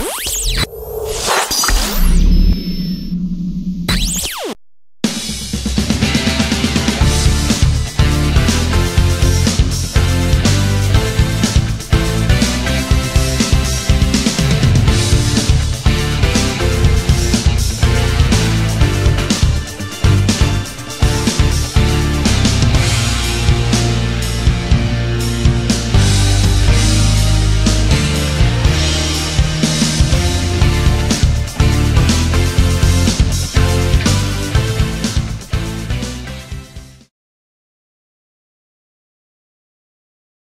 Bye.